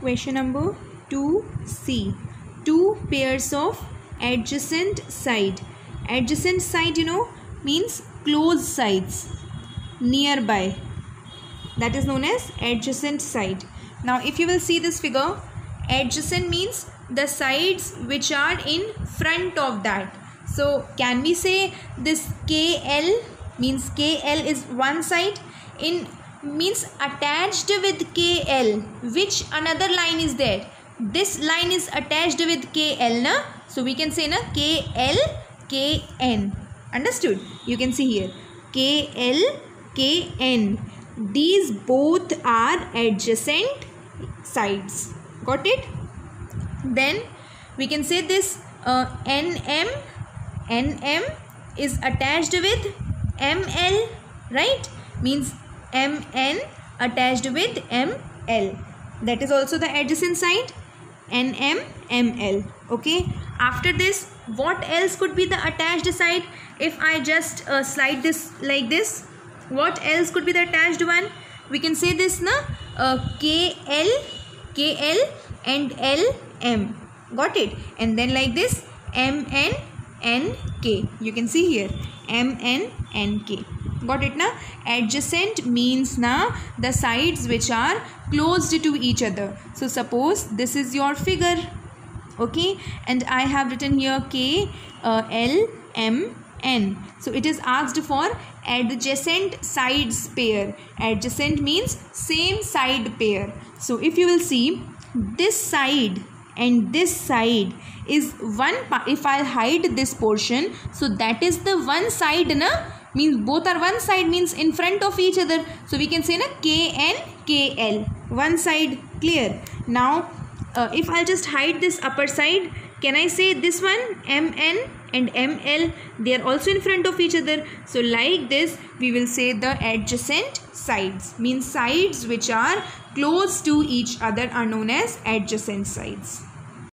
question number 2c two pairs of adjacent side. Adjacent side you know means close sides. Nearby. That is known as adjacent side. Now if you will see this figure adjacent means the sides which are in front of that. So can we say this kl means kl is one side. In means attached with kl which another line is there? This line is attached with kl na? So we can say na kl kn understood? You can see here. Kl kn these both are adjacent sides. Got it? Then we can say this uh, nm nm is attached with ml right? Means mn attached with ml that is also the adjacent side. Nm ml okay? After this what else could be the attached side? If i just uh, slide this like this what else could be the attached one? We can say this na? Uh, kl kl and l m. Got it? And then like this m n n k. You can see here. M n n k got it na? Adjacent means na the sides which are closed to each other. So suppose this is your figure okay? And i have written here k uh, l m n. So it is asked for adjacent sides pair. Adjacent means same side pair. So if you will see this side and this side is one if i hide this portion so that is the one side na means both are one side means in front of each other. So we can say na k n k l. One side clear. Now uh, if i'll just hide this upper side can i say this one m n and ml they are also in front of each other. So like this we will say the adjacent sides means sides which are close to each other are known as adjacent sides